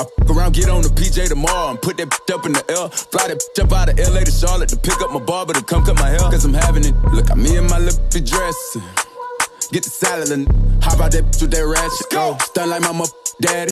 I fuck around, get on the PJ tomorrow and put that up in the air. Fly that up out of LA to Charlotte to pick up my barber to come cut my hair. Cause I'm having it. Look, at me in my lippy dress. Get the salad and hop out that with that ratchet. Go. Stun like my daddy.